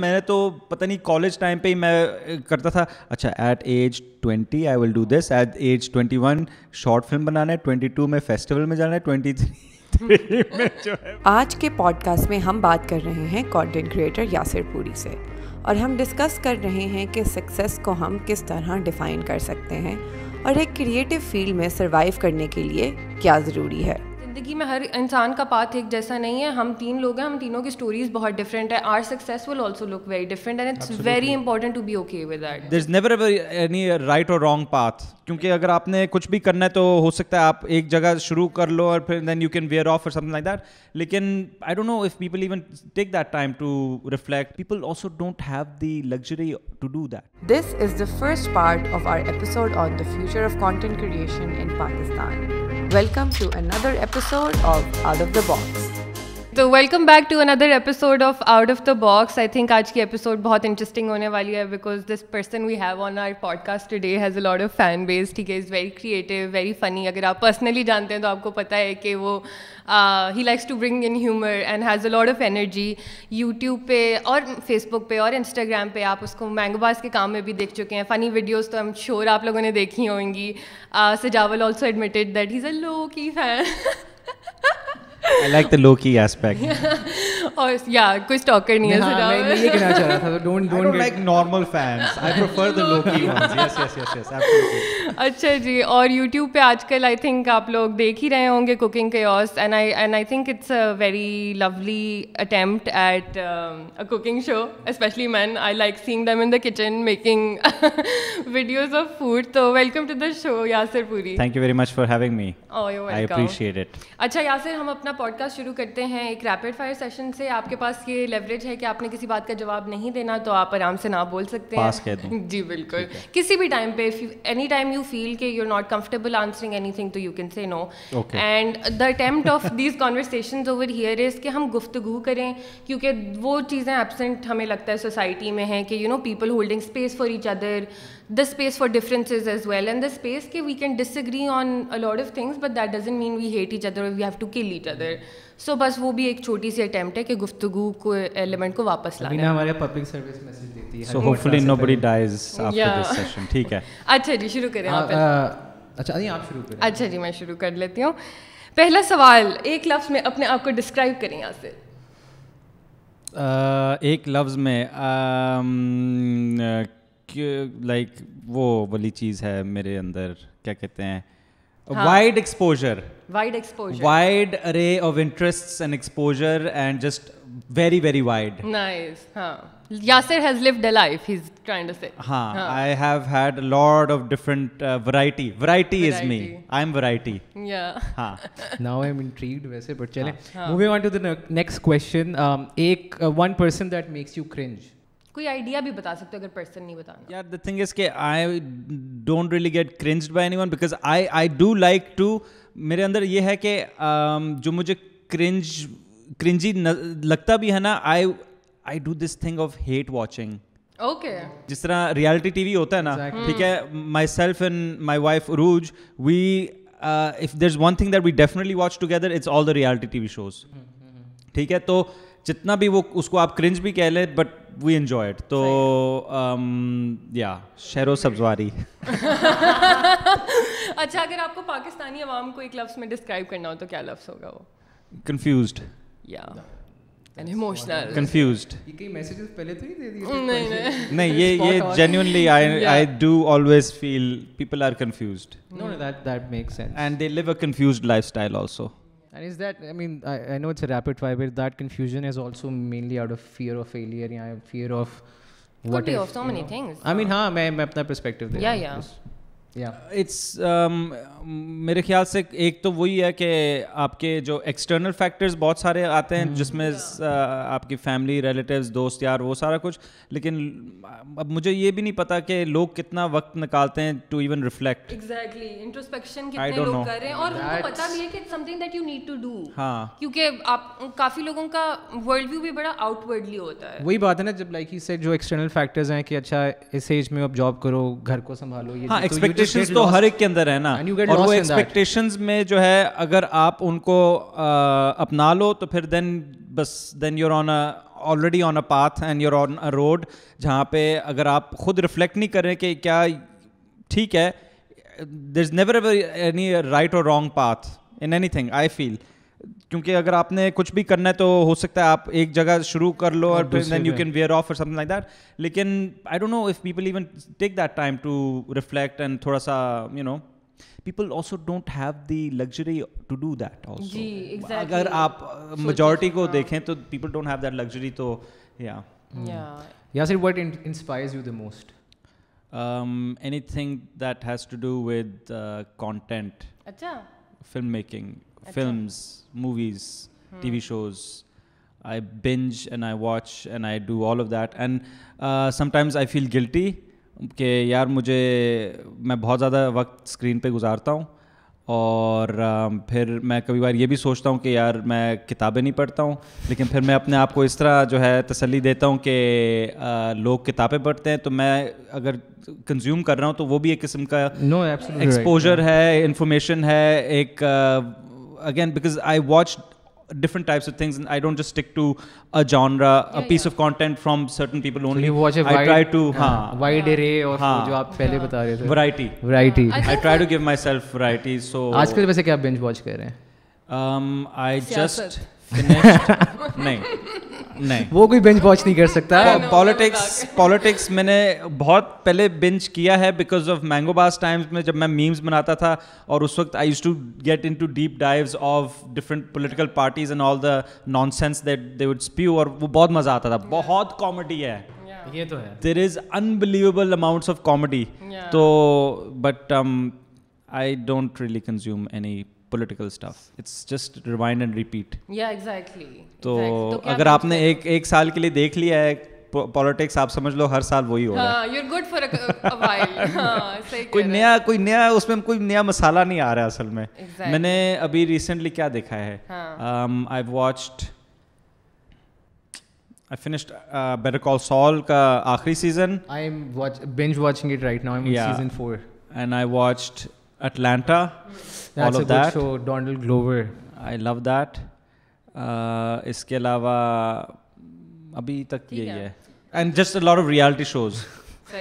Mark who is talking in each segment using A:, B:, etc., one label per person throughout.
A: मैंने तो पता नहीं कॉलेज टाइम पे ही मैं करता था अच्छा at age twenty I will do this at age twenty one short film बनाना है ट्वेंटी टू में फेस्टिवल में जाना है ट्वेंटी थ्री में जो है
B: आज के पॉडकास्ट में हम बात कर रहे हैं कंटेंट क्रिएटर यासिर पूरी से, और हम डिस्कस कर रहे हैं कि सक्सेस को हम किस तरह डिफाइन कर सकते हैं, और एक क्रिएटिव फ़ील्ड में सर्वाइव करने के लिए क्या ज़रूरी है।
C: ज़िंदगी में हर इंसान का पाथ एक जैसा नहीं है। हम तीन लोग हैं हम तीनों की स्टोरीज बहुत डिफरेंट है। Our success will also look very different and it's very important to be okay with that
A: there is never any right or wrong path क्योंकि अगर आपने कुछ भी करना है तो हो सकता है आप एक जगह शुरू कर लो और फिर then you can wear off or something like that लेकिन I don't know if people even take that time to reflect people also don't have the luxury to do that
B: this is the first part of our episode on the future of content creation in Pakistan Welcome to another episode of Out of the Box.
C: तो welcome back to another episode of out of the box I think आज की episode बहुत interesting होने वाली है because this person we have on our podcast today has a lot of fan base ठीक है is very creative very funny अगर आप पर्सनली जानते हैं तो आपको पता है कि वो ही likes to bring in humour and has a lot of energy YouTube पे और फेसबुक पे और इंस्टाग्राम पे आप उसको मैंगोबाज के काम में भी देख चुके हैं। फ़नी वीडियोज़ तो हम श्योर आप लोगों ने देखी होंगी। Sajawal also admitted that is a low key fan
A: I like the low key aspect.
C: और या कोई स्टॉकर नहीं है
D: हाँ, मैं, मैं ये कहना चाह रहा था don't
A: I don't like normal fans. I prefer the low key ones. Yes, yes, yes, yes, absolutely.
C: अच्छा जी और YouTube पे आजकल आई थिंक आप लोग देख ही रहे होंगे कुकिंग के ऑस and I and I think it's a very lovely attempt at a cooking show specially man I like seeing them in the kitchen making videos of food तो welcome to the show Yasir पूरी
A: very much for having me.
C: Oh, you're
A: I
C: welcome.
A: appreciate
C: अच्छा यासिर हम अपना podcast शुरू करते हैं एक rapid fire session से। आपके पास ये लेवरेज है कि आपने किसी बात का जवाब नहीं देना तो आप आराम से ना बोल सकते हैं। जी बिल्कुल। किसी भी टाइम पे एनी टाइम यू फील के you are not comfortable answering anything to you can say no
A: Okay.
C: And the attempt of these conversation over here is कि हम गुफ्तगु करें क्योंकि वो चीज़ें एबसेंट हमें लगता है सोसाइटी में है कि you know people holding space for each the space for differences as well and the space के we can disagree on a lot of things but that doesn't mean we hate each other we have to kill each other so बस वो भी एक छोटी सी attempt है कि गुफ्तगू को एलिमेंट को वापस लाना है।
D: हमारे पब्लिक सर्विस मैसेज देती है से
A: nobody
D: पहले।
A: dies after
C: Yeah.
A: this session. ठीक है.
C: अच्छा जी शुरू करें
D: हाँ,
C: आप
D: अच्छा नहीं आप शुरू करें
C: अच्छा जी मैं शुरू कर लेती हूँ पहला सवाल एक लफ्ज़ में अपने आप को डिस्क्राइब करें यहाँ से
A: Uh, एक लफ्ज में लाइक वो वाली चीज़ है मेरे अंदर क्या कहते हैं?
C: हाँ।
A: Wide exposure
C: wide exposure
A: wide array of interests and exposure and just very very wide
C: nice हाँ। Yasir has lived a life he is trying to say
A: हाँ। I have had lot of different variety variety is me
C: Variety.
A: I am variety
C: या
A: हाँ।
D: Now I am intrigued वैसे but चलें।
C: हाँ।
D: Moving on to the next question एक one person that makes you cringe
C: कोई idea भी बता सकते हो अगर पर्सन नहीं बताना
A: Yeah, the thing is कि I don't really get cringed by anyone because I I do like to मेरे अंदर ये है कि um, जो मुझे cringe cringy न- लगता भी है ना I I do this thing of hate watching.
C: Okay
A: जिस तरह रियलिटी टीवी होता है ना
D: Exactly.
A: ठीक है myself and my wife ROUGE we if there is one thing that we definitely watch together it's all the reality TV shows ठीक है तो जितना भी वो उसको आप क्रिंज भी कह लें बट वी एंजॉय इट तो या शेरो सब्जवारी
C: अच्छा अगर आपको पाकिस्तानी अवाम को एक लफ्ज़ में डिस्क्राइब करना हो तो क्या लफ्ज़ होगा वो?
A: कंफ्यूज्ड
C: या एंड इमोशनल
A: कंफ्यूज्ड
D: ये कई मैसेजेस पहले तो नहीं दे दिए
C: नहीं नहीं।
A: नहीं ये ये
D: Spot on.
A: genuinely I
C: Yeah.
A: I do always feel people are confused.
D: No no that that makes sense
A: and they live a confused lifestyle also.
D: And is that, I mean, I, I know it's a rapid fire, but that confusion is also mainly out of fear of failure, yeah, fear of
C: Could
D: what
C: be
D: if,
C: of so
D: you
C: many
D: know.
C: things.
D: I mean, हाँ मैं मैं अपना perspective दे
C: Yeah,
D: रहा हूँ
C: yeah.
D: बस. Yeah.
A: It's मेरे ख्याल से एक तो वही है कि आपके जो एक्सटर्नल फैक्टर्स बहुत सारे आते हैं जिसमें आपकी फैमिली रिलेटिव्स दोस्त यार वो सारा कुछ। लेकिन अब मुझे ये भी नहीं पता कि लोग कितना वक्त निकालते हैं to even
C: reflect exactly
A: introspection
C: कितने लोग कर रहे हैं और उनको पता भी है कि something that you need to do
A: हाँ।
C: क्योंकि आप काफ़ी लोगों का वर्ल्ड व्यू भी बड़ा आउटवर्डली होता है।
D: वही बात है ना जब लाइक ही सेड जो एक्सटर्नल फैक्टर्स हैं कि अच्छा इस एज में आप जॉब करो घर को संभालो ये
A: हाँ एक्सपेक्टेशंस तो हर एक के अंदर है ना और वो
D: in.
A: एक्सपेक्टेशंस में जो है अगर आप उनको अपना लो तो फिर देन बस then you're on already on a path and you're on a road जहाँ पे अगर आप खुद रिफ्लेक्ट नहीं करें कि क्या ठीक है there is never ever any right और wrong path in anything I feel क्योंकि अगर आपने कुछ भी करना है तो हो सकता है आप एक जगह शुरू कर लो और then you can wear off और समथिंग लाइक दैट लेकिन I don't know if people even take that time to reflect and थोड़ा सा you know people also don't have the luxury to do that अगर आप uh, majority तो को हाँ। देखें तो people don't have that luxury तो yeah
C: yeah
D: sir what inspires you the most
A: anything that has to do with content
C: अच्छा.
A: Film making films movies tv shows. I binge and i watch and i do all of that. And uh, sometimes i feel guilty कि यार मुझे मैं बहुत ज़्यादा वक्त screen पे गुजारता हूँ और um, फिर मैं कभी बार ये भी सोचता हूँ कि यार मैं किताबें नहीं पढ़ता हूँ लेकिन फिर मैं अपने आप को इस तरह जो है तसल्ली देता हूँ कि uh, लोग किताबें पढ़ते हैं तो मैं अगर कंज्यूम कर रहा हूँ तो वो भी एक किस्म का exposure
D: No, absolutely right.
A: Exposure है इंफॉर्मेशन है एक Again because I watch different types of things and I don't just stick to a genre, a
C: Yeah,
A: piece
C: yeah.
A: of content from certain people
D: So
A: only.
D: you watch a
A: I
D: wide,
A: try to,
D: हाँ,
A: हाँ,
D: wide array और
A: हाँ.
D: जो आप पहले बता रहे थे
A: variety.
D: variety.
C: I
A: I try to give myself variety. So
D: आजकल वैसे क्या binge watch कर रहे हैं
A: um, I just
C: सियासत।
A: finished. नहीं नहीं।
D: वो कोई बेंच वॉच नहीं कर सकता।
A: पॉलिटिक्स पॉलिटिक्स मैंने बहुत पहले बिंच किया है बिकॉज़ ऑफ़ मैंगो बास टाइम्स में जब मैं मीम्स बनाता था और उस वक्त I used to get into deep dives of different political parties and all the nonsense that they would spew और वो बहुत मज़ा आता था। बहुत कॉमेडी है।
D: ये तो है।
A: There is unbelievable amounts of
C: comedy
A: तो but I don't really consume any political stuff it's just rewind and repeat
C: Yeah, exactly.
A: तो अगर आपने एक एक साल के लिए देख लिया है पॉलिटिक्स आप समझ लो हर साल वही हो रहा है।
C: हाँ, you're good for a, a while. हाँ, सही
A: कोई नया कोई नया उसमें कोई नया मसाला नहीं आ रहा है असल में।
C: Exactly.
A: मैंने अभी रिसेंटली क्या देखा है?
C: हाँ.
A: I watched I finished Better Call Saul का आखिरी season
D: I am watch binge watching it right now. I'm in
A: Yeah.
D: season 4
A: and I watched Atlanta
D: That's
A: all
D: a
A: of
D: good show Donald Glover.
A: I love that इसके अलावा अभी तक यही
C: है।
A: है and just a lot of reality
C: shows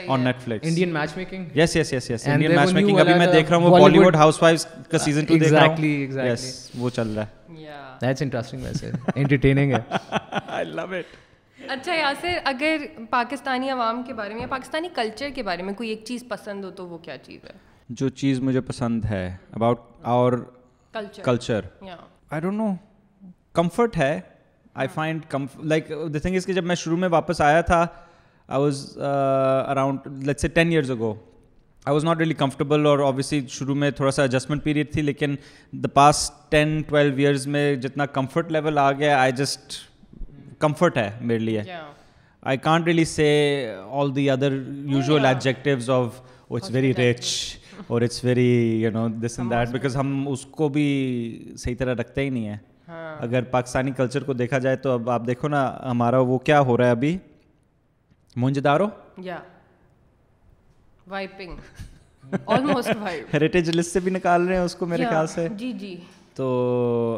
A: on
C: है।
A: Netflix
D: Indian matchmaking?
A: Yes yes yes yes
D: And
A: Indian
D: there were
A: अभी मैं देख रहा हूँ वो
D: Bollywood-
A: बॉलीवुड हाउसवाइफ्स का सीज़न टू देख रहा हूँ
D: Exactly, exactly.
A: यस वो चल रहा
C: Yeah.
D: That's interesting वैसे entertaining है
A: है आई लव इट
C: अच्छा यासिर अगर पाकिस्तानी अवाम के बारे में या पाकिस्तानी कल्चर के बारे में कोई एक चीज़ पसंद हो तो वो क्या चीज़ है
A: जो चीज़ मुझे पसंद है
C: about
A: our
C: culture
A: I don't know comfort है. I find like the thing is कि जब मैं शुरू में वापस आया था I was around let's say ten years ago I was not really comfortable और ऑब्वियसली शुरू में थोड़ा सा एडजस्टमेंट पीरियड थी लेकिन the past ten twelve years में जितना कंफर्ट लेवल आ गया आई जस्ट कंफर्ट है मेरे लिए.
C: या
A: I can't really say all the other usual
C: yeah.
A: adjectives of oh or it's very you know this and that because हम उसको भी सही तरह रखते ही नहीं है।
C: हाँ।
A: अगर पाकिस्तानी कल्चर को देखा जाए तो अब आप देखो ना हमारा वो क्या हो रहा है अभी? Mohenjodaro?
C: Yeah. Wiping almost wipe
A: heritage list से भी निकाल रहे हैं उसको मेरे ख्याल से।
C: जी जी।
A: तो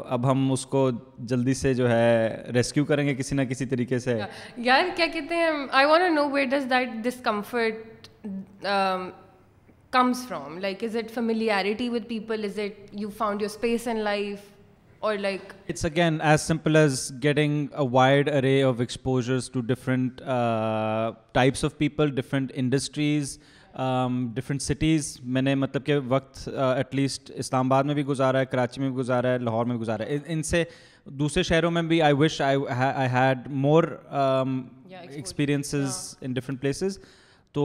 A: अब हम उसको जल्दी से जो है रेस्क्यू करेंगे किसी ना किसी तरीके से।
C: यार क्या कहते हैं I want to know where does that um, comes from like is it familiarity with people is it you found your space in life or like
A: It's again as simple as getting a wide array of exposures to different uh, types of people, different industries, um, different cities. मैंने मतलब कि वक्त at least Islamabad में भी गुजारा है कराची में भी गुजारा है लाहौर में भी गुजारा है इन- इनसे दूसरे शहरों में भी I wish I I had more
C: exposure,
A: experiences in different places तो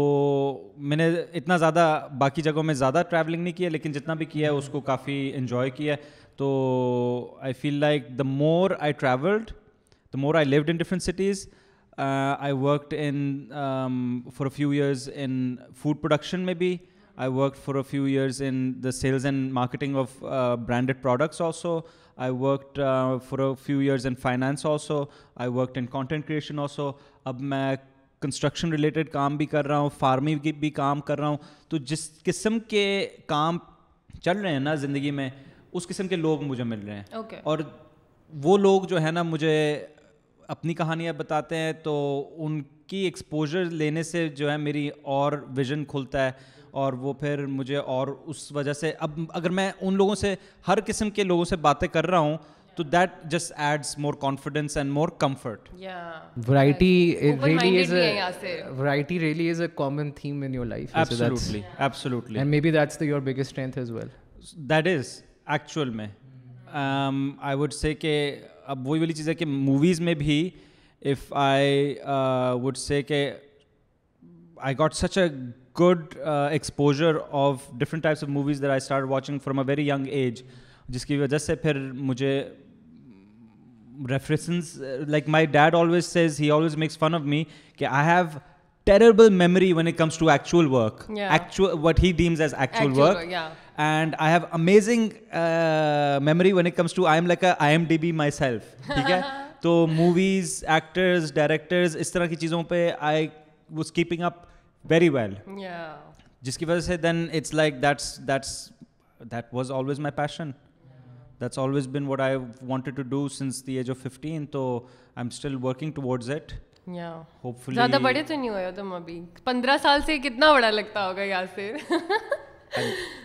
A: मैंने इतना ज़्यादा, बाकी जगहों में ज़्यादा ट्रैवलिंग नहीं किया, लेकिन जितना भी किया है, उसको काफ़ी इन्जॉय किया तो I feel like the more I travelled the more I lived in different cities I work in for a few years in food production में भी I work for a few years in the sales and marketing of branded products also I work for a few years in finance also I work in content creation also अब मैं construction related काम भी कर रहा हूँ farming की भी काम कर रहा हूँ तो जिस किस्म के काम चल रहे हैं ना ज़िंदगी में उस किस्म के लोग मुझे मिल रहे हैं
C: Okay.
A: और वो लोग जो है ना मुझे अपनी कहानियाँ बताते हैं तो उनकी एक्सपोजर लेने से जो है मेरी और विजन खुलता है और वो फिर मुझे और उस वजह से अब अगर मैं उन लोगों से हर किस्म के लोगों से बातें कर रहा हूँ तो that just adds more confidence and more comfort
C: Yeah.
D: variety it really
C: Open-minded
D: is
C: भी है
D: a
C: यहाँ से.
D: variety really is a common theme in your life So that's-
A: absolutely absolutely
D: and maybe that's the, your biggest strength as well
A: that is actual में I would say कि अब वही वाली चीज़ है कि मूवीज़ में भी इफ़ आई वुड से कि I got such a good uh, exposure of different types of movies that I started watching from a very young age जिसकी वजह से फिर मुझे reference like my dad always says he always makes fun of me कि I have terrible memory when it comes to actual work actual what he deems as actual work and I have amazing memory when it comes to I am like I am D B myself ठीक है? तो movies actors directors इस तरह की चीज़ों पर I was keeping up very well जिसकी वजह से then it's like that's that's that was always my passion that's always been what I wanted to do since the age of 15 तो I'm still working towards it
C: Yeah.
A: hopefully
C: ज्यादा बड़े तो नहीं हुए हो तुम अभी पंद्रह साल से कितना बड़ा लगता होगा यहाँ से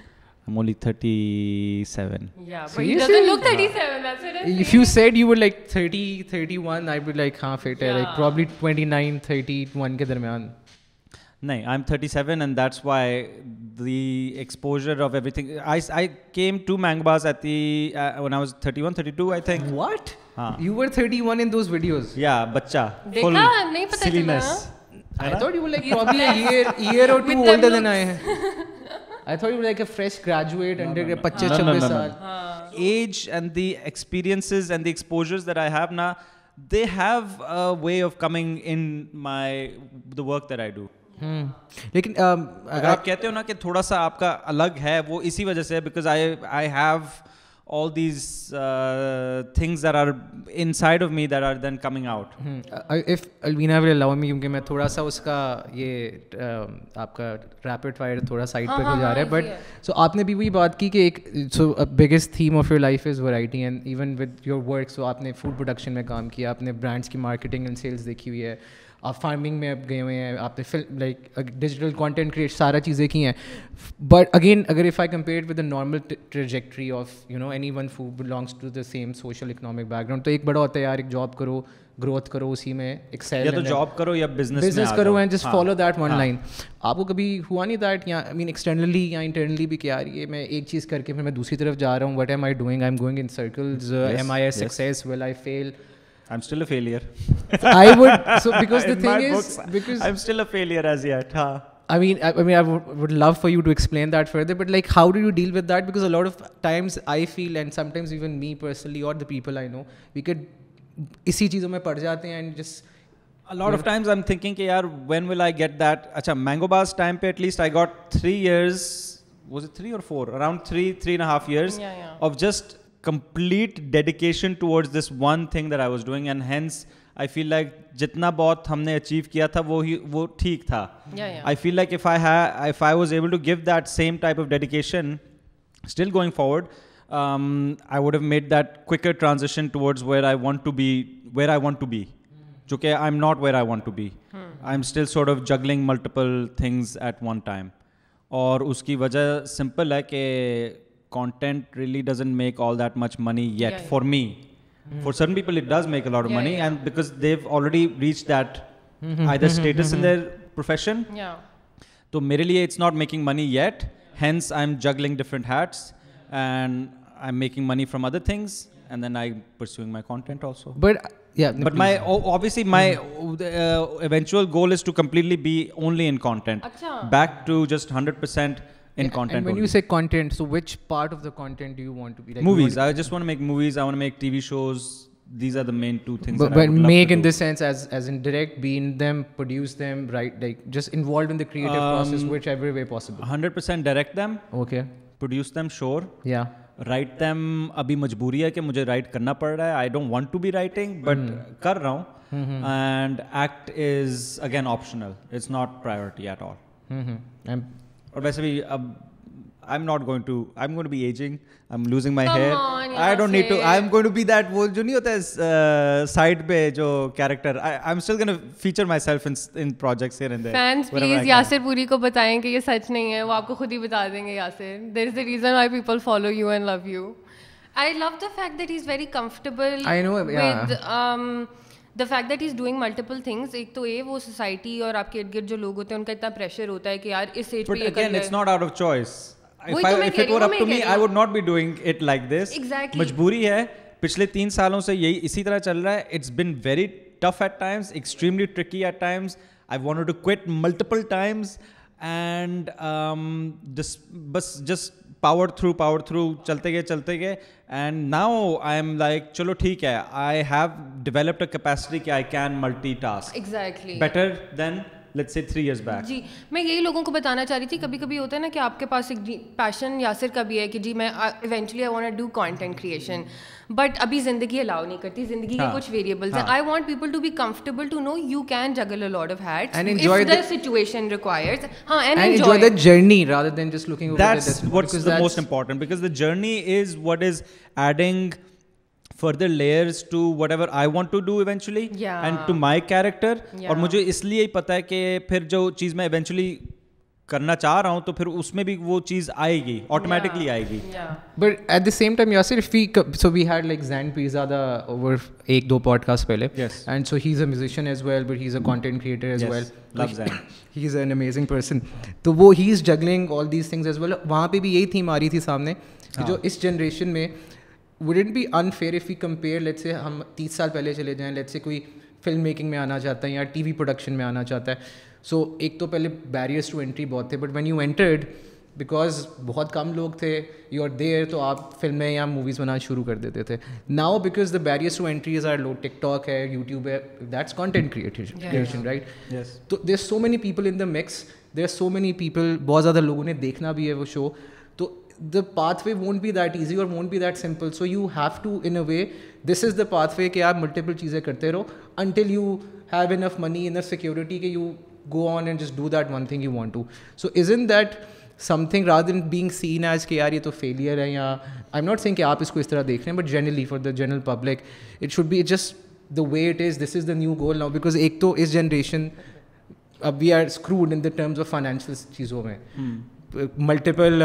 A: I'm only 37
C: Yeah, but he
D: Seriously?
C: doesn't look 37. That's what I'm
D: if you said you were like 30 31 i'd be like हाँ fit है like
C: Yeah.
D: probably 29 31 के दरमियान
A: No, I'm 37, and that's why the exposure of everything. I, I came to Mangbas at the uh, when I was 31, 32, I think.
D: What?
A: Haan.
D: You were 31 in those videos.
A: Yeah, bacha. Full
C: Dekha,
A: silliness.
D: I thought you were like probably a year, year or two older than I am. I thought you were like a fresh graduate no, and
A: no, no.
D: 25
A: no, no,
D: no, no.
A: Age and the experiences and the exposures that I have now, they have a way of coming in my the work that I do.
D: Hmm. लेकिन
A: अगर आप कहते हो ना कि थोड़ा सा आपका अलग है वो इसी वजह से because I I have all these uh, things that are inside of me that are then coming out.
D: Hmm. Uh, if Alvina will allow me क्योंकि मैं थोड़ा सा उसका ये आपका रैपिड फायर थोड़ा साइड पे हो जा रहा है बट सो आपने भी वही बात की कि एक so biggest theme of your life is variety and even with your work so आपने फ़ूड प्रोडक्शन में काम किया आपने ब्रांड्स की मार्केटिंग एंड सेल्स देखी हुई है आप फ़ार्मिंग में अब गए हुए हैं आपने film like digital content create सारा चीज़ें की हैं। बट अगेन अगर if I compare with the normal trajectory of you know anyone who belongs to the same social economic background तो एक बड़ा होता है यार एक जॉब करो ग्रोथ करो उसी में एक्सेल
A: या तो जॉब करो या बिज़नेस
D: बिज़नेस करो and just follow that one line आपको कभी हुआ नहीं दैट या आई मीन एक्सटर्नली या इंटरनली भी क्या ये मैं एक चीज़ करके फिर मैं दूसरी तरफ़ जा रहा हूँ what am I doing I am going in circles am I
A: yes.
D: Success will I fail
A: I'm still a failure.
D: I would so because the
A: In
D: thing
A: my
D: is
A: books,
D: because
A: I'm still a failure as yet. Huh?
D: I mean, I, I mean, I would, would love for you to explain that further. But like, how do you deal with that? Because a lot of times I feel, and sometimes even me personally or the people I know, we could इसी चीज़ों में पड़ जाते हैं and just
A: A lot of times I'm thinking, कि यार, when will I get that? अच्छा, Mango Bars time पे at least I got three years. Was it three or four? Around three, three and a half years
C: Yeah, yeah.
A: of just complete dedication towards this one thing that I was doing, and hence I feel like जितना बहुत हमने achieve किया था वो ही वो ठीक था. Like if I had, if I was able to give that same type of dedication, still going forward, um, I would have made that quicker transition towards where I want to be, where I want to be. जो कि I'm not where I want to be. I'm still sort of juggling multiple things at one time. और उसकी वजह simple है कि content really doesn't make all that much money yet
C: yeah, yeah.
A: for me. Mm. For certain people, it does make a lot of
C: yeah,
A: money, and because they've already reached that mm-hmm, either mm-hmm. status in mm-hmm. their profession.
C: Yeah.
A: So, merely it's not making money yet. Hence, I'm juggling different hats, and I'm making money from other things, and then I'm pursuing my content also.
D: But yeah.
A: No, but please. my obviously my uh, eventual goal is to completely be only in content.
C: Achha.
A: Back to just hundred percent in content.
D: And when
A: only.
D: you say content, so which part of the content do you want to be? Like you
A: movies,
D: want
A: I just want to make movies. I want to make TV shows. These are the main two things.
D: but,
A: that I
D: but
A: would love
D: make
A: to
D: in
A: do.
D: this sense as as in direct, be in them, produce them, right? Like just involved in the creative process,
A: Um,
D: whichever way possible.
A: hundred percent direct them,
D: Okay.
A: produce them, sure.
D: Yeah.
A: Right them अभी मजबूरी है कि मुझे right करना पड़ रहा है I don't want to be writing but कर रहा हूँ and act is again optional it's not priority at all
D: Mm-hmm. And
A: और वैसे भी अब I'm not going to. I'm going to be aging. I'm losing my
C: Come
A: hair.
C: on,
A: I don't need to.
C: Yasir.
A: I'm going to be that वो जो नहीं होता है side पे जो character. I, I'm still going to feature myself in in projects here and there.
C: Fans
A: please.
C: Yasir पूरी को बताएँ कि ये सच नहीं है वो आपको खुद ही बता देंगे Yasir there is the reason why people follow you and love you I love the fact that he is very comfortable
D: I know, yeah.
C: With the fact that is doing multiple things एक तो ये वो society और आपके इर्द गिर्द जो लोग होते हैं उनका इतना प्रेशर होता है कि यार इस एज पे ये कर
A: again,
C: ले
A: it's not out of choice.
C: वही
A: If, I,
C: तो मैं
A: if
C: कह
A: it
C: रही
A: were up
C: मैं
A: to me, I would not be doing it like this.
C: Exactly.
A: मजबूरी है पिछले तीन सालों से यही इसी तरह चल रहा है it's been very tough at times extremely tricky at times I wanted to quit multiple times and बस just power through power through चलते गए चलते गए। And now I am like चलो ठीक है I have developed a capacity कि I can multi task
C: exactly
A: better than let's say three years back
C: जी मैं यही लोगों को बताना चाह रही थी कभी कभी होता है ना कि आपके पास एक पैशन यासिर का भी है कि जी मैं eventually I want to do content creation but अभी ज़िंदगी अलाउ नहीं करती ज़िंदगी के
A: हाँ,
C: कुछ वेरिएबल्स हैं। I want people to be comfortable to know you can juggle a lot of
D: hats enjoy
C: if
D: the
C: situation requires हाँ and
D: and enjoy. the journey rather than just looking over
A: that's
D: the destination,
A: what's
D: because
A: the
D: that's-
A: most important because the further layers to whatever I want to do eventually and to my character और मुझे इसलिए ही पता है कि फिर जो चीज़ मैं eventually करना चाह रहा हूँ तो फिर उसमें भी वो चीज़ आएगी ऑटोमेटिकली yeah. आएगी
D: but at the same time you if we so we had like Jain पिज्जा द ओवर एक दो पॉडकास्ट पहले। And so he is a musician as well but he is a content creator as well
A: love he
D: is an amazing person तो वो he is juggling all these things as well वहाँ पे भी यही theme आ रही थी सामने हाँ। जो इस जनरेशन में would it be unfair if we compare let's say हम तीस साल पहले चले जाएँ let's से कोई फ़िल्म मेकिंग में आना चाहता है या टीवी प्रोडक्शन में आना चाहता है। सो so, एक तो पहले बैरियर्स टू एंट्री बहुत थे but when you entered because बहुत कम लोग थे यू आर देयर तो आप फ़िल्में या मूवीज़ बनाना शुरू कर देते थे। Now because the barriers to entries are low TikTok है यूट्यूब है दैट्स कॉन्टेंट क्रिएशन राइट तो there so many people in the mix there are so many people बहुत ज़्यादा लोगों ने देखना भी है वो शो तो वे वोंट बी दैट ईजी और won't be that simple so you have to in a way this is the pathway कि आप मल्टीपल चीज़ें करते रहो until you have enough money enough security कि you go on and just do that one thing you want to so isn't that something rather than being seen as कि यार ये तो failure है या I'm not saying कि आप इसको इस तरह देख रहे हैं but generally for the general public it should be just the way it is this is the new goal now because एक तो इस generation अब we are screwed in the terms of financial चीज़ों में मल्टीपल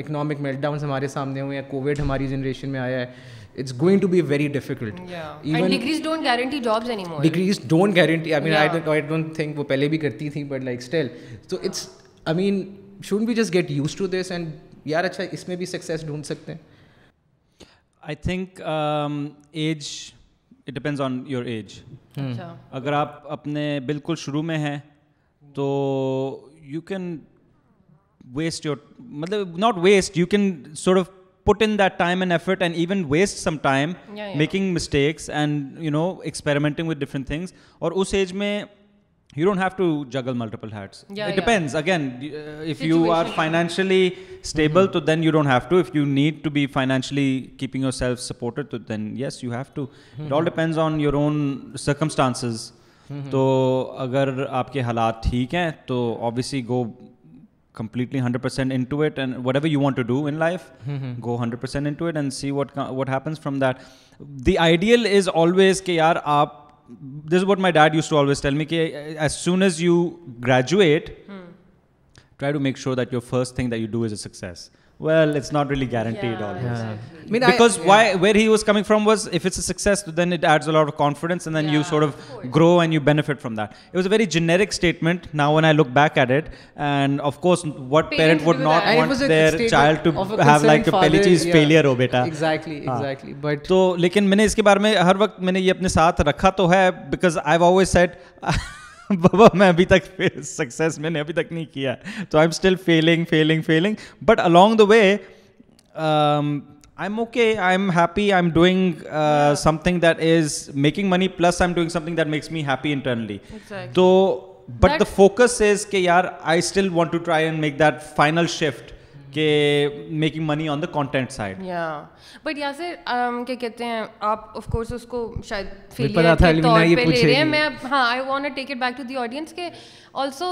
D: इकोनॉमिक मेल्टडाउन हमारे सामने हुए हैं कोविड हमारी जनरेशन में आया है it's going to be very difficult
C: and degrees don't guarantee jobs anymore
D: degrees don't guarantee I mean I
C: Yeah.
D: I don't think वो पहले भी करती थी but like still so it's I mean should be just get use to this and यार अच्छा इसमें भी success ढूंढ सकते हैं?
A: I think um, age, it depends on your age.
C: अच्छा.
A: अगर आप अपने बिल्कुल शुरू में हैं तो you can वेस्ट योर मतलब not waste you can sort of put in that time and effort and even waste some time
C: Yeah, yeah.
A: making mistakes and you know experimenting with different things और उस as में you don't have to juggle multiple hats
C: Yeah,
A: it
C: yeah.
A: depends again y- uh, if you are
C: Situation.
A: financially stable so then you don't have to if you need to be financially keeping yourself supported so then yes you have to it all depends on your own circumstances तो अगर आपके हालात ठीक हैं तो obviously go completely 100% into it and whatever you want to do in life mm-hmm. go 100% into it and see what what happens from that the ideal is always ke yaar aap this is what my dad used to always tell me ke, as soon as you graduate hmm. try to make sure that your first thing that you do is a success well it's not really guaranteed
C: Yeah,
A: always
C: exactly.
D: I mean, I-
A: because
D: yeah.
A: why where he was coming from was if it's a success then it adds a lot of confidence and then you
C: Yeah,
A: sort of,
C: of course.
A: grow and you benefit from that it was a very generic statement now when i look back at it and of course what
C: Parents
A: parent would
C: do
A: not
C: that.
D: And it
A: want
D: was a
A: their
D: statement
A: child to
D: of a
A: have like a
D: concerned
A: पहली
D: father,
A: चीज
D: yeah.
A: failure हो बेटा
D: Exactly,
A: हाँ.
D: exactly. But
A: तो लेकिन मैंने इसके बारे में हर वक्त मैंने ये अपने साथ रखा तो है बिकॉज आई ऑलवेज सेड बाबा मैं अभी तक सक्सेस मैंने अभी तक नहीं किया। तो I am still failing failing failing but along the way I am okay I am happy I am doing something that is making money plus I am doing something that makes me happy internally तो but
C: the
A: focus is के यार I still want to try and make that final shift के making money on the content side
C: या but यहाँ से um, क्या कहते हैं आप ऑफ़ कोर्स उसको शायद
D: पता
C: फेलियर के तौर पे ले रहे हैं। मैं हाँ I want to take it back to the audience के ऑल्सो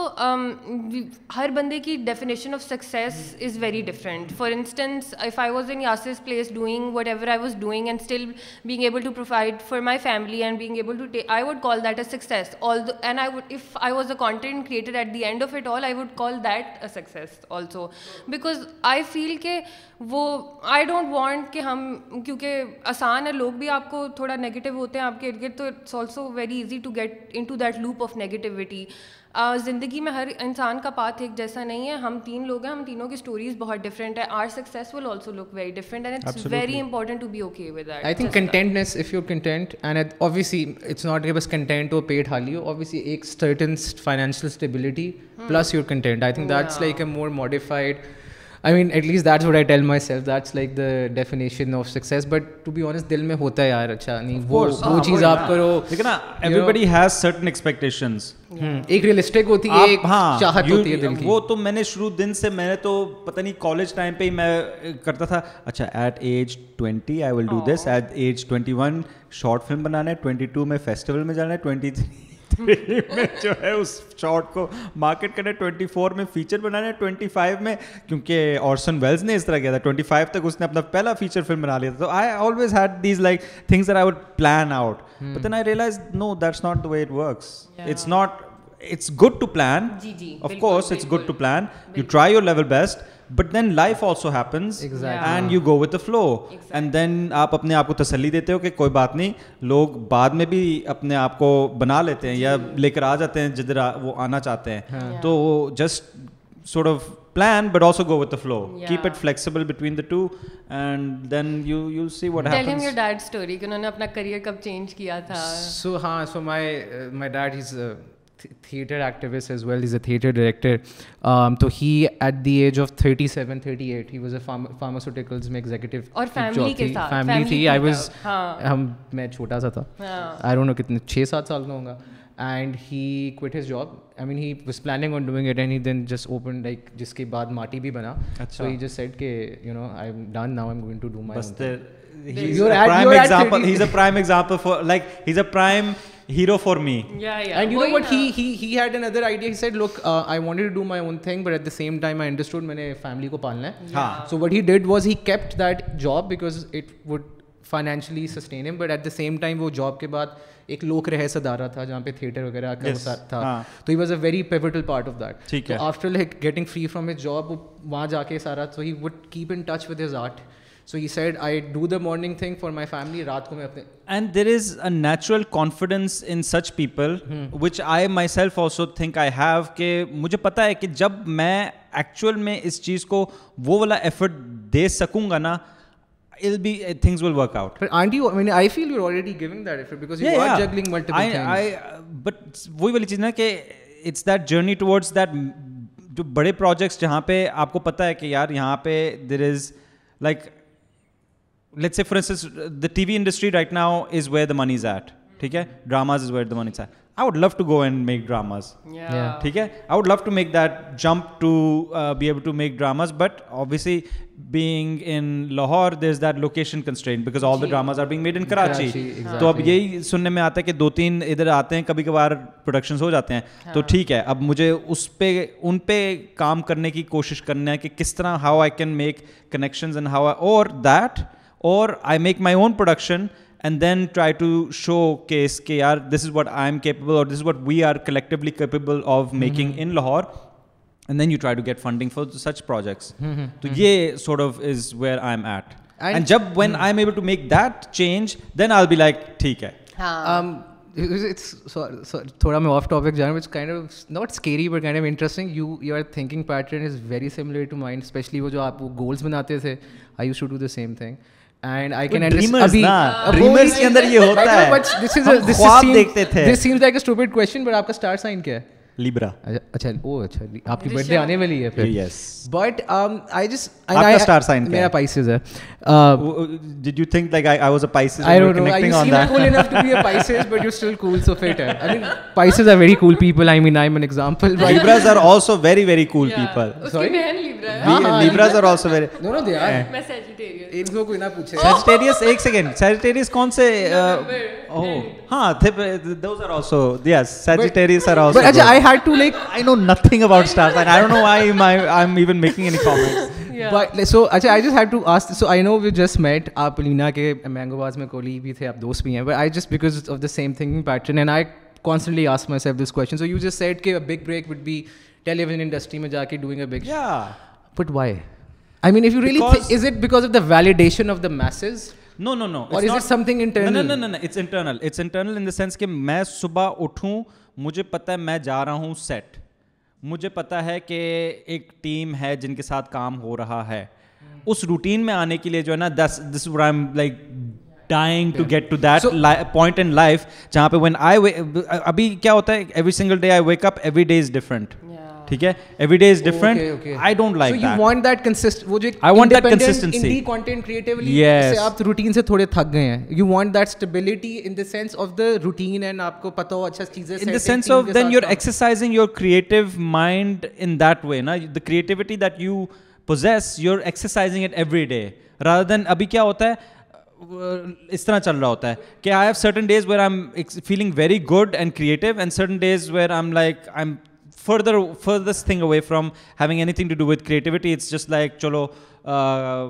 C: हर बंदे की definition of success is very different for instance if I was in यासिस place doing whatever I was doing and still being able to provide for my family and being able to I would call call that a success. Although and i would if i was a content creator at the end of it all i would call that a success also. Because feel के वो I don't want कि हम क्योंकि आसान है लोग भी आपको थोड़ा नेगेटिव होते हैं आपके इर्द गिर्द तो it's also very easy to get into that loop of negativity ज़िंदगी में हर इंसान का पाथ एक जैसा नहीं है हम तीन लोग हैं हम तीनों की स्टोरीज बहुत डिफरेंट है our success will also look very different and it's very important to be okay with that
D: I think contentness, if you're content, and it, obviously it's not कि बस content or paid हाली हो, obviously एक certain st- financial stability plus you're content. I think that's like a more I mean, at least that's what I tell myself. That's like the definition of success. But to be honest, दिल में होता है यार अच्छा नहीं वो वो चीज़ आप करो
A: लेकिन ना everybody has certain expectations
D: hmm, एक रियलिस्टिक होती है एक
A: हाँ
D: चाहत
A: you-
D: होती है दिल की।
A: वो तो मैंने शुरू दिन से मैंने तो पता नहीं कॉलेज टाइम पे ही मैं करता था अच्छा at age twenty I will do this at age twenty one short film बनाना है ट्वेंटी टू में फेस्टिवल में जाना है ट्वेंटी थ्री में जो है उस शॉर्ट को मार्केट करना है ट्वेंटी फोर में फीचर बनाना है ट्वेंटी फाइव में क्योंकि ऑर्सन वेल्स ने इस तरह किया था। ट्वेंटी फाइव तक उसने अपना पहला फीचर फ़िल्म बना लिया था। तो I always had these like things that I would plan out but then I realize no that's not the way it works it's not it's good to plan.
C: जी, जी,
A: of
C: बिल्कुल,
A: course it's good to plan. You try your then life also happens
D: Exactly.
A: and you go with the flow and then आप अपने आप को तसल्ली देते हो कि कोई बात नहीं लोग बाद में भी अपने आप को बना लेते हैं या लेकर आ जाते हैं जिधर वो आना चाहते हैं तो just sort of plan but also go with the flow
C: yeah.
A: keep it flexible between the two and then you you'll see what
C: him
A: happens
C: your dad story कि उन्होंने अपना करियर कब चेंज किया था
D: So, हाँ, so my uh, my dad, he's a theatre activist as well is a theatre director तो he at the age of 37 38 he was a pharmaceuticals में executive
C: और फैमिली
D: थी.
C: आई वाज
D: हम मैं छोटा सा था। आई डोंट नो कितने 6 7 साल का होगा and he quit his job I mean he was planning on doing it and he just open like जिसके बाद माटी भी बना। सो ही जस्ट सेड के you know I am done now I am going to do my
A: बस He's a prime example. He's a prime example for like he's a prime hero for me
C: या या
D: And you know what? He he he had another idea. He said, "Look, uh, I wanted to do my own thing, but at the same time, I understood मैंने family को पालना है.
A: हाँ
D: So what he did was he kept that job because it would financially sustain him. But at the same time, वो job के बाद एक लोक रह सदारा था जहाँ पे थिएटर वगैरह का
A: Yes,
D: था
A: हाँ.
D: तो he was a very pivotal part of that.
A: ठीक
D: so
A: है.
D: after like getting free from his job, वो वहाँ जाके सारा so he would keep in touch with his art. So he said, I do the morning thing for my family. रात को मैं अपने
A: and there is a natural confidence in such people which I myself also think I have कि मुझे पता है कि जब मैं actual में इस चीज़ को वो वाला effort दे सकूँगा ना it'll be uh, things will work out
D: But aren't you? I mean, I feel you're already giving that effort because you
A: Yeah,
D: are
A: yeah.
D: juggling multiple
A: I,
D: things.
A: I, uh, but वही वाली चीज़ ना कि it's that journey towards that जो बड़े projects जहाँ पे आपको पता है कि यार यहाँ पे there is like let's say for instance the T V industry right now is where the money is at ठीक है? Dramas is where the money is at I would love to go and make dramas ठीक है? I would love to make that jump to be able to make dramas but obviously being in Lahore there is that location constraint because all the dramas are being made in Karachi तो अब यही सुनने में आता है कि दो तीन इधर आते हैं कभी कभार प्रोडक्शन हो जाते हैं। तो हाँ। ठीक है अब मुझे उस पर उन पर काम करने की कोशिश करनी है कि किस तरह how I can make connection and how और that और I make my own production and then try to showcase कि यार this is what I'm capable or this is what we are collectively capable of making in Lahore and then you try to get funding for such projects तो ये sort of is where I'm at
D: And-
A: and जब when I'm able to make that change then I'll be like ठीक है
C: हाँ
D: um, it's it's so, so थोड़ा मैं off topic जा रहा हूँ which kind of not scary but kind of interesting you your thinking pattern is very similar to mine especially वो जो आप वो goals बनाते थे I used to do the same thing and I can understand
A: dreamers
D: अभी ही-
A: के अंदर ये होता है।
D: seem-
A: देखते थे।
D: this seems like a stupid question but आपका star sign क्या है
A: Libra
D: अच्छा अच्छा ओ अच्छा आपकी बर्थडे आने वाली है फिर
A: yes
D: बट आई जस्ट
A: आपका sign क्या
D: मेरा
A: है?
D: पाइसेस है uh,
A: W- w- did you think like I, I was a Pisces
D: I
A: when we
D: don't
A: were
D: know.
A: connecting
D: You
A: on
D: seem
A: that
D: cool enough to be a Pisces, but you're still cool, so fit है. I mean, Pisces are very cool people. I mean, I'm an example. But
A: Libras are also very very cool people
C: उसकी
D: Sorry?
C: बहन Libra Libra है
D: हाँ, हाँ,
A: Libras are also very.
D: No no they are
C: मैं Sagittarius
D: इनको कोई ना पूछे
A: Sagittarius, एक second. Sagittarius कौन से? Uh, oh, हाँ, are also yes. Sagittarius are also.
D: But अच्छा,
A: good.
D: I had to like
A: I know nothing about stars, and I don't know why am I, I'm even making any comments.
C: Yeah.
D: But like, so अच्छा I just had to ask so I know we just met आप लीना के मैंगोबाज में कोली भी थे आप दोस्त भी हैं but I just because of the same thinking pattern and I constantly ask myself this question so you just said कि a big break would be television industry में जाके doing a big
A: Yeah.
D: but why I mean if you really
A: Because-
D: think, is it because of the validation of the masses
A: No, no, no.
D: Or
A: it's
D: is it
A: not-
D: something internal?
A: No, no, no, no, no. It's internal. It's internal in the sense कि मैं सुबह उठूं मुझे पता है मैं जा रहा हूँ सेट मुझे पता है कि एक टीम है जिनके साथ काम हो रहा है। उस रूटीन में आने के लिए जो है ना दस this I am like dying to get to that point in life जहाँ पे व्हेन आई अभी क्या होता है every single day I wake up every day is
C: different.
A: ठीक है every
D: day
A: is
D: different.
A: I don't like
D: so you that consist वो जो
A: that
D: independent
A: consistency.
D: indie content creatively
A: Yes.
D: से आप routine से थोड़े थक गए हैं you want that stability in the sense of the routine and आपको पता हो अच्छा चीज़ें
A: in the
D: setting,
A: sense
D: team
A: of
D: के
A: then
D: साथ
A: you're
D: काम-
A: exercising your creative mind in that way na the creativity that you possess you're exercising it every day rather than अभी क्या होता है uh, इस तरह चल रहा होता है कि I have certain days where I am feeling very good and creative and certain days where I am like I am further furthest thing away from having anything to do with creativity it's just like cholo uh,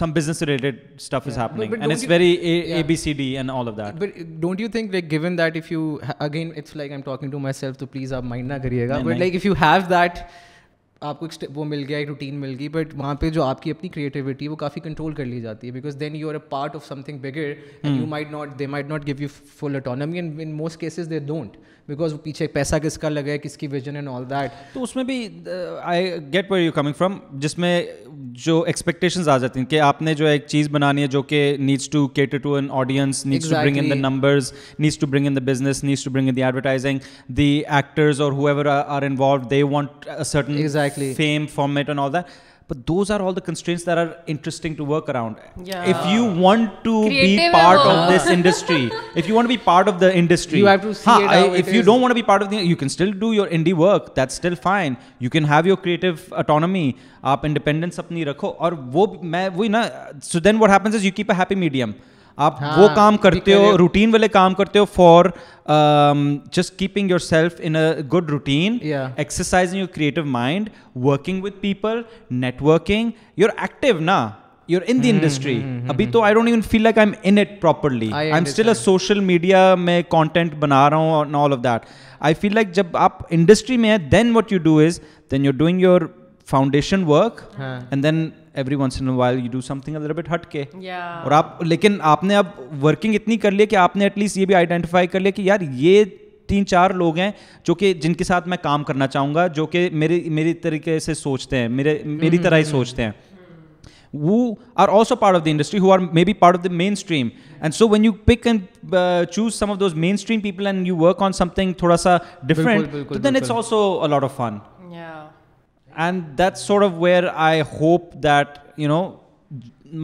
A: some business related stuff is happening
D: but
A: and
D: don't
A: it's
D: you-
A: very a-
D: Yeah.
A: abcd and all of that
D: But don't you think like given that if you ha- again it's like I'm talking to myself तो please आप mind ना करिएगा
A: नहीं,
D: but
A: नहीं।
D: like if you have that आपको एक step- वो मिल गया एक रूटीन मिल गई बट वहाँ पे जो आपकी अपनी क्रिएटिविटी वो काफ़ी कंट्रोल कर ली जाती है because then you are a part of something bigger and you might not they might not give you full autonomy and in most cases they don't because पीछे पैसा किसका लगे किसकी विजन एंड ऑल दैट
A: तो उसमें भी I get where you coming from जिसमें जो एक्सपेक्टेशन आ जाती हैं कि आपने जो एक चीज़ बनानी है जो कि needs to cater to an audience needs to bring in
D: the
A: numbers needs to bring in the business needs to bring in the advertising the actors और whoever are involve they want a certain
D: exactly
A: fame format and all that from it and all that but those are all the constraints that are interesting to work around
C: Yeah.
A: if you want to
C: Creative
A: be
C: है
A: part
C: वो.
A: of this industry if you want to be part of the industry
D: You have to see
A: हाँ,
D: it how
A: I-
D: it
A: if you
D: is.
A: don't want to be part of the you can still do your indie work that's still fine you can have your creative autonomy आप independence अपनी रखो और वो मैं वही ना so then what happens is you keep a happy medium आप
D: हाँ,
A: वो काम करते हो रूटीन वाले काम करते हो for just keeping yourself in a good
D: routine
A: exercising your creative mind working with people networking you're active ना यूर इन द इंडस्ट्री अभी तो I don't even feel like I am in it properly
D: I
A: am still a social media में content बना रहा हूँ all of that I feel like जब आप industry में है then what you do is then you're doing your foundation work and then in a while you do something a little bit हटके और आप लेकिन आपने अब वर्किंग इतनी कर ली कि आपने एटलीस्ट ये भी आइडेंटिफाई कर लिया कि यार ये तीन चार लोग हैं जो कि जिनके साथ मैं काम करना चाहूँगा जो कि मेरे मेरी तरीके से सोचते हैं मेरे मेरी तरह ही सोचते हैं who are also part of the industry who are maybe part of the mainstream and so when you pick and uh, choose some of those mainstream people and you work on something thoda sa different
D: बिल्कुल,
A: so then bilkul.
D: it's
A: also a lot of fun. and that's sort of where i hope that you know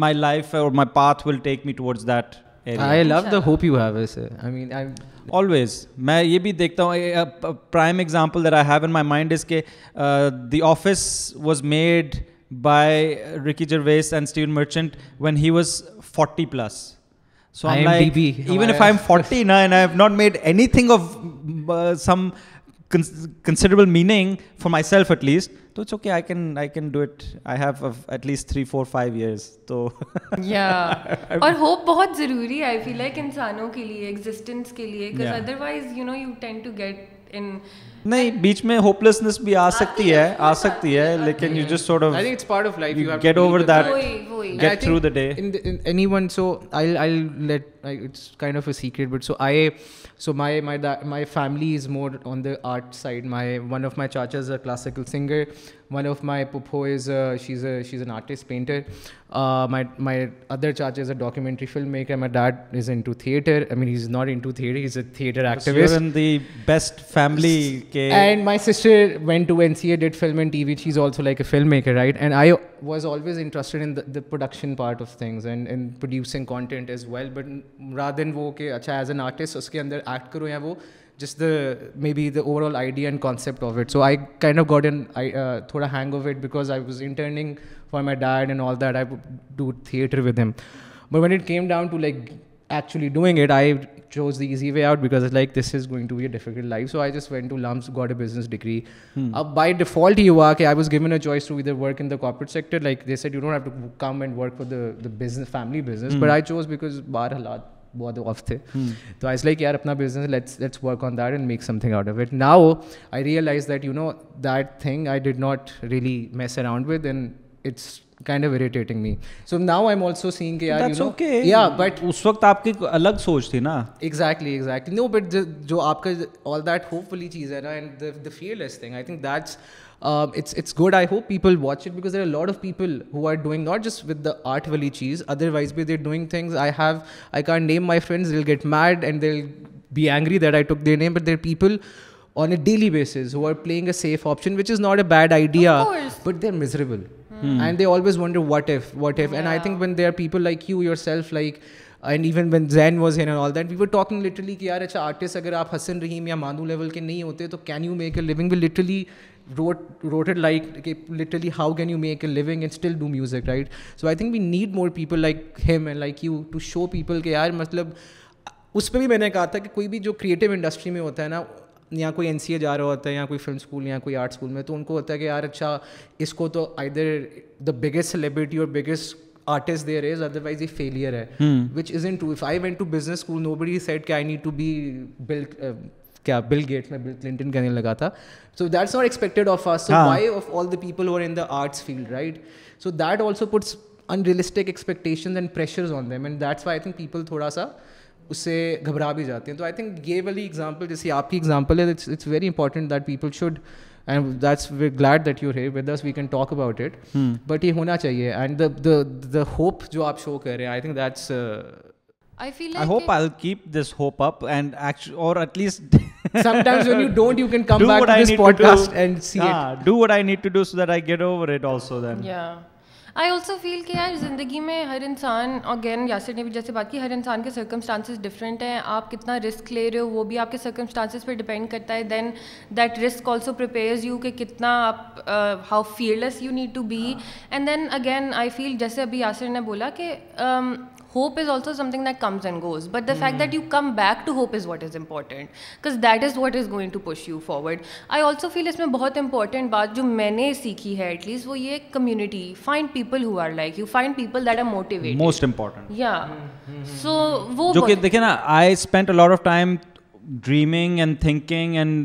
A: my life or my path will take me towards that area
D: I love the hope you have ऐसे I mean I
A: always मैं ये भी देखता हूँ prime example that I have in my mind is के the office was made by Ricky Gervais and Steven Merchant when he was 40 plus so i'm
D: IMDb,
A: like even if
D: हमारा-
A: i'm 40 now and i have not made anything of uh, some cons- considerable meaning for myself at least so it's okay i can i can do it i have uh, at least 3 4 5 years so
C: yeah और hope बहुत ज़रूरी है आई feel like इंसानों के लिए existence के लिए because
A: Yeah.
C: Otherwise you know you tend to get in
A: नहीं बीच में होपलेसनेस भी आ सकती है आ सकती है लेकिन you just sort of
D: I think it's part of life
A: you
D: have
A: get over that get through the day
D: in anyone so I I will let it's kind of a secret but so I so my my my family is more on the art side my one of my चाचा is a classical singer one of my पुपो is she is she is an artist painter my my other चाचा is a documentary film maker my dad is into theatre I mean he is not into theatre he is a
A: theatre
D: activist
A: in the best family
D: And my sister went to NCA, did film and TV. She's also like a filmmaker, right? And I was always interested in the, the production part of things and, producing content as well. But rather than wo, okay, acha, as an artist, uske andar act karo ya wo, just the maybe the overall idea and concept of it. So I kind of got an I uh, thoda hang of it because I was interning for my dad and all that. I would do theater with him. But when it came down to like actually doing it, I chose the easy way out because it's like this is going to be a difficult life. So I just went to LUMS, got a business degree.
A: Hmm.
D: Uh, by default, you are, okay, I was given a choice to either work in the corporate sector. Like they said, you don't have to come and work for the, the business, family business.
A: Hmm.
D: But I chose because bar halat बहुत of थे तो I like यार अपना business let's let's work on that and make something out of it now I realize that you know that thing I did not really mess around with and it's Kind of irritating me so now i'm also seeing कि यार
A: That's
D: you know
A: okay.
D: yeah but
A: उस वक्त आपकी अलग सोच थी ना
D: exactly exactly no but the, जो आपका all that hopefully चीज़ है ना and the the fearless thing I think that's um, it's it's good I hope people watch it because there are a lot of people who are doing not just with the art wali cheese otherwise they're doing things I have I can't name my friends they'll get mad and they'll be angry that I took their name but there are people on a daily basis who are playing a safe option which is not a bad idea but they're miserable and they always wonder what if what if Yeah. and i think when there are people like you yourself like and even when Zen was here and all that, we were talking literally कि यार अच्छा artist अगर आप हसन रहीम या मानू level के नहीं होते तो can you make a living will literally wrote wrote it like कि literally how can you make a living and still do music right so I think we need more people like him and like you to show people कि यार मतलब उस पर भी मैंने कहा था कि कोई भी जो क्रिएटिव इंडस्ट्री में होता है ना या कोई एनसीए जा रहा होता है या कोई फ़िल्म स्कूल या कोई आर्ट स्कूल में तो उनको होता है कि यार अच्छा इसको तो आइदर द बिगेस्ट सेलिब्रिटी और biggest artist there is otherwise ये फेलियर है। Which is into if I went to business school nobody said के I need to be Bill क्या बिल गेट्स में बिल क्लिंटन कहने लगा था। So that's not expected of
A: us
D: why of all the people were in the arts field right so that also puts unrealistic expectation and pressures on them and that's why I think people थोड़ा सा उससे घबरा भी जाते हैं तो I think ये वाली एग्ज़ाम्पल जैसे आपकी एग्ज़ाम्पल है it's it's very important that people should and that's we glad that you're here with us we can talk about it but ये होना चाहिए एंड द होप जो आप शो कर रहे हैं I think that's
C: I feel like
A: I
C: hope
A: I'll keep this hope up and actually, or at least
D: sometimes when you don't you can come
A: do
D: back to
A: I
D: this podcast
A: to
D: and see it
A: Ah, Do what I need to do so that I get over it also. Then.
C: Yeah. I also feel कि यार ज़िंदगी में हर इंसान और gain Yasir ने भी जैसे बात की हर इंसान के सर्कमस्टांसिस डिफरेंट हैं। आप कितना रिस्क ले रहे हो वो भी आपके सर्कमस्टांसिस पर डिपेंड करता है। Then that risk also prepares you कि कितना आप how fearless you need to be and then again I feel जैसे अभी यासिर ने बोला कि hope is also something that comes and goes but the fact that you come back to hope is what is important because that is what is going to push you forward i also feel इसमें बहुत important बात जो मैंने सीखी है at least वो ये community find people who are like you find people that are motivated
A: Most important.
C: yeah so वो
A: जो कि
C: बहुत-
A: देखिए ना I spent a lot of time dreaming and thinking and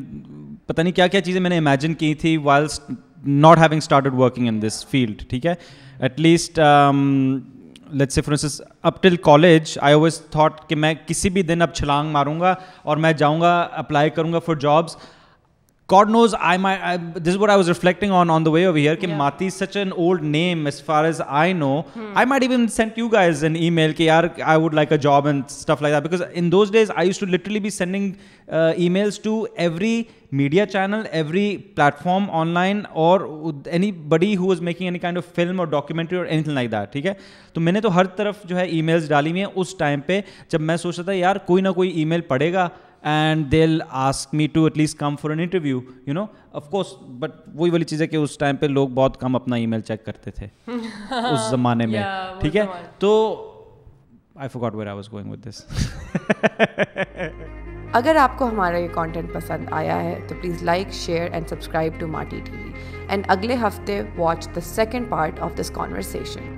A: पता नहीं क्या क्या चीज़ें मैंने इमेजिन की थी while not having started working in this field ठीक है at least let's say for instance up till college I always thought कि मैं किसी भी दिन अब छलांग मारूँगा और मैं जाऊँगा अप्लाई करूँगा for jobs God knows I might. I, this is what I was reflecting on on the way over here.
C: Yeah.
A: Mati is such an old name as far as I know. Hmm. I might even send you guys an email. Ki yaar, I would like a job and stuff like that. Because in those days, I used to literally be sending uh, emails to every media channel, every platform online, or anybody who was making any kind of film or documentary or anything like that. ठीक है तो मैंने तो हर तरफ़ जो है emails डाली हुई हैं उस टाइम पे जब मैं सोच रहा था यार कोई ना कोई email पड़ेगा and they'll ask me to at least come for an interview you know. Of course but वही वाली चीज़ है कि उस टाइम पे लोग बहुत कम अपना ईमेल चेक करते थे उस ज़माने में
C: Yeah,
A: ठीक है? तो आई forgot where I was going with this.
B: अगर आपको हमारा ये कंटेंट पसंद आया है तो please like share and subscribe to Maati TV and अगले हफ़्ते watch the second part of this conversation